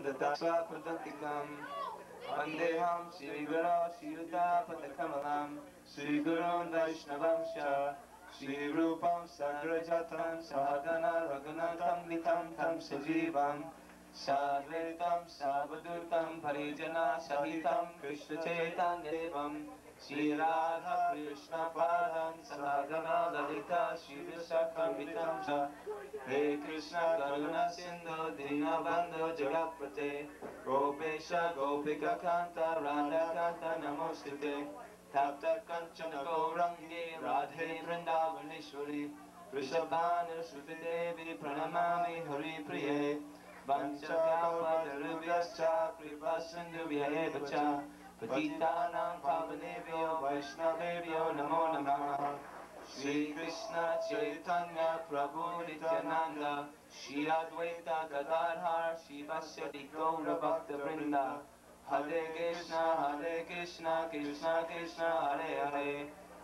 दत्तास्वापदन्तिकम् वन्देऽहं श्रीगुरो श्रीयुतापदकमलं श्रीगुरोन् वैष्णवंश श्रीरूपं सग्रजतं सहगना रघुनाथं वितं तं सजीवम् साद्वैतं सावधूतं परिजना सहितं कृष्णचैतन्यदेवं श्रीराधाकृष्णपादं कृष्ण शिवसखमितं च। हे कृष्णकरुणसिन्धो दीनबन्धो गोपेश गोपिककान्त राधाकान्त नमोऽस्तु ते तप्त कञ्चन गौरङ्गे राधे वृन्दावनेश्वरि। वृषभानुश्रुतिदेवी प्रणमामि हरिप्रिये। पञ्चकामदरुभ्यश्च कृपासिन्धुभ्य एव च पतितानां पावनेभ्यो वैष्णवेभ्यो नमो नमः श्रीकृष्ण चैतन्य प्रभु नित्यानन्द श्री अद्वैत गदाधर शिवस्य गौरभक्तवृन्द हरे कृष्ण हरे कृष्ण कृष्ण कृष्ण हरे हरे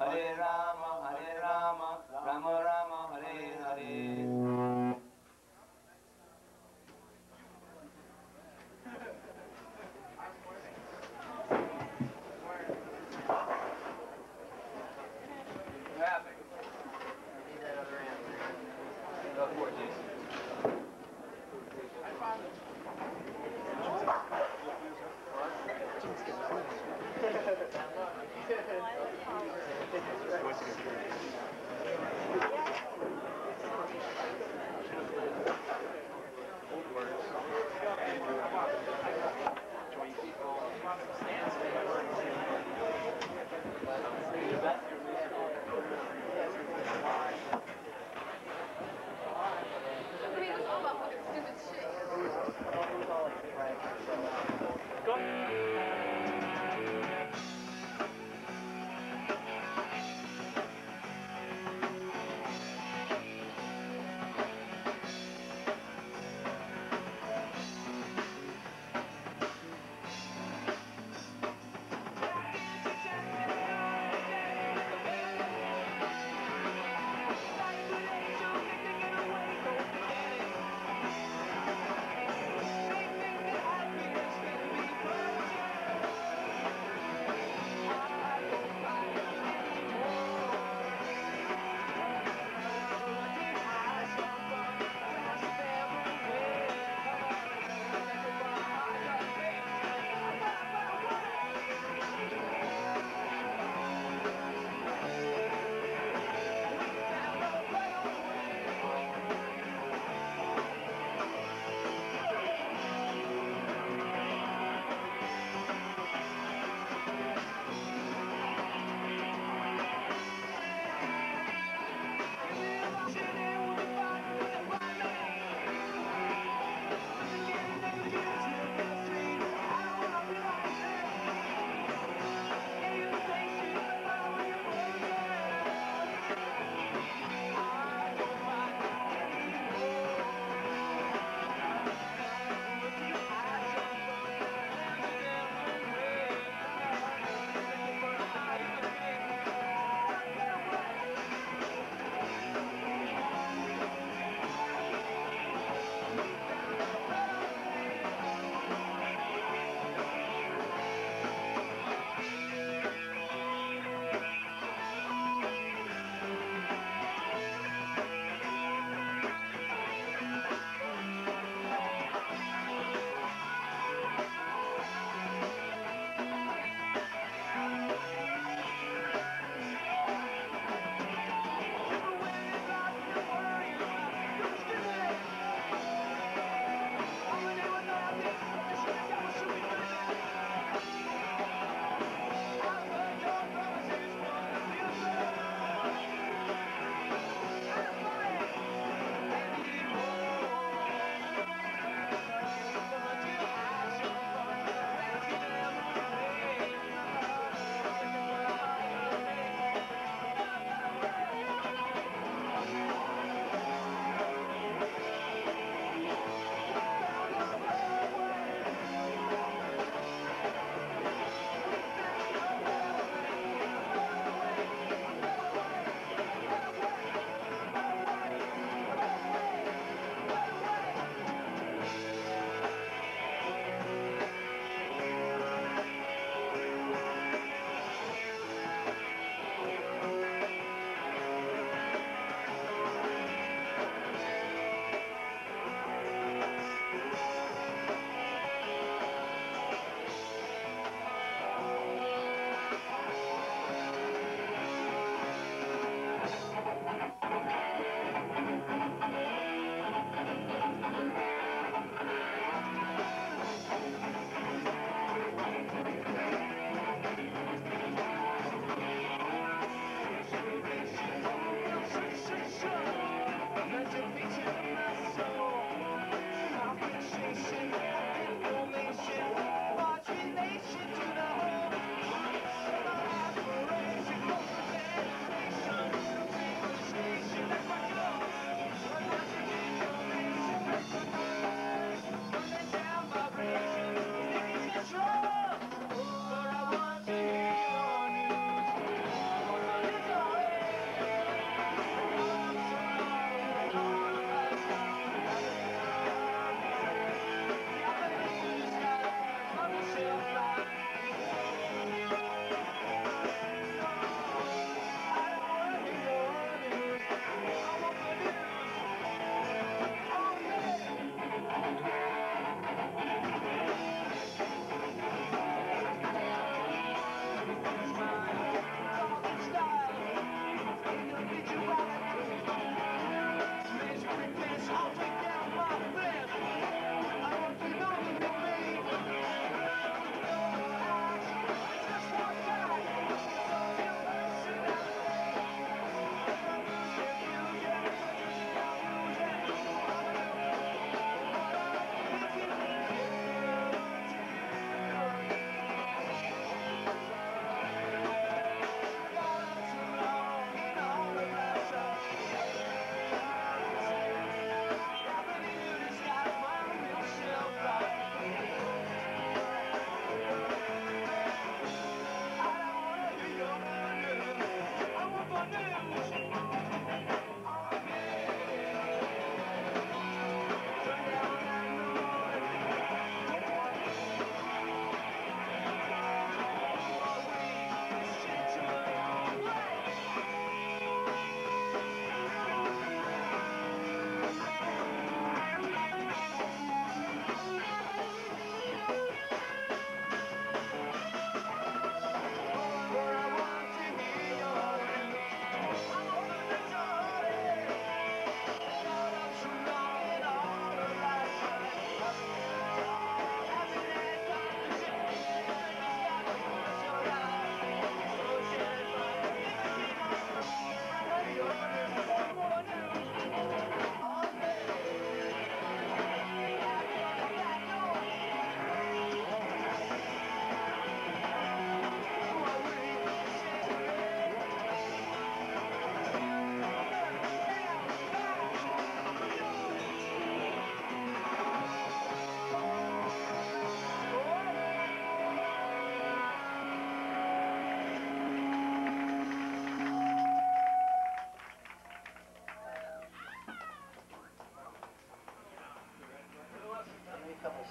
हरे राम हरे Ram Ram Ram Hare Hare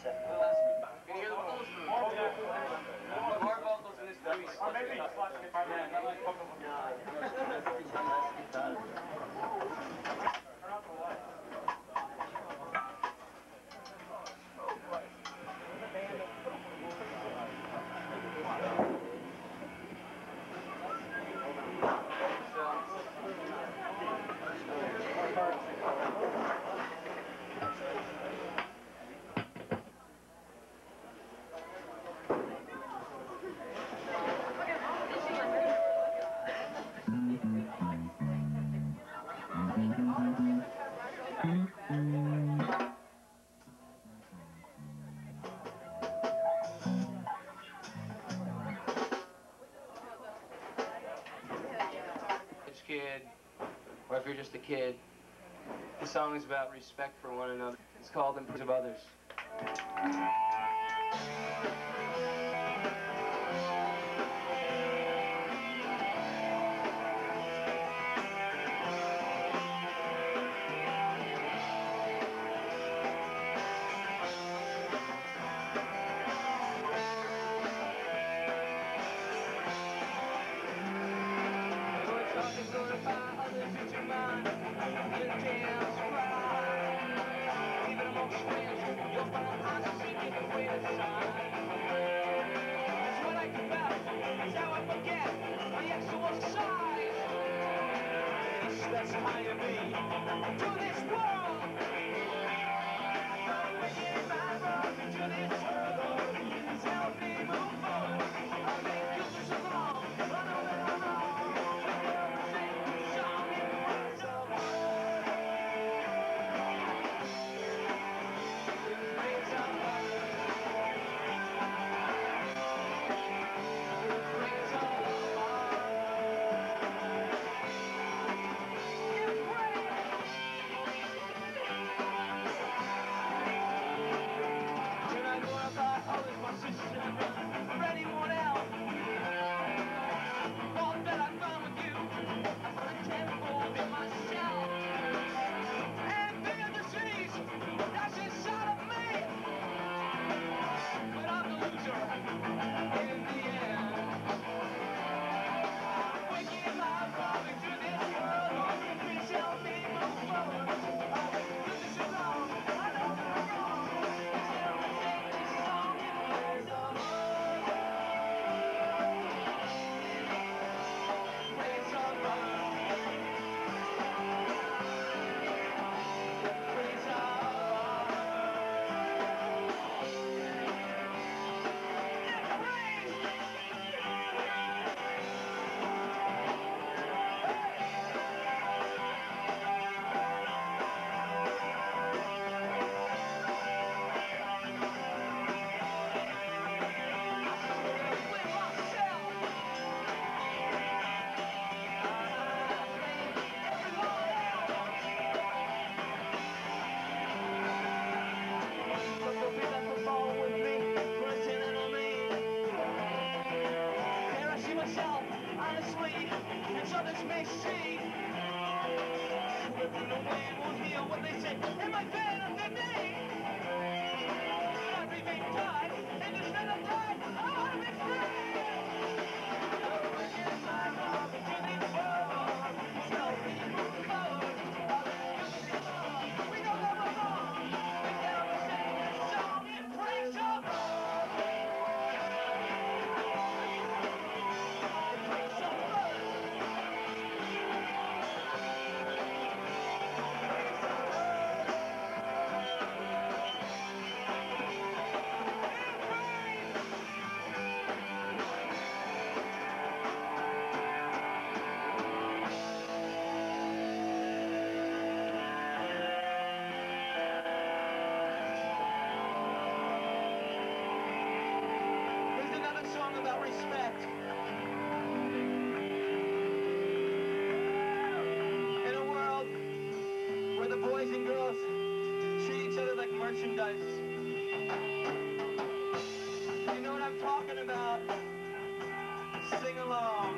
Any other vocals? More vocals in this. Or maybe. Just a kid. The song is about respect for one another. It's called In Praise of Others. that's to this world. Come with you, my brother, to this world. No man will hear what they say in my bed. and girls treat each other like merchandise. You know what I'm talking about. Sing along.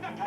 Told to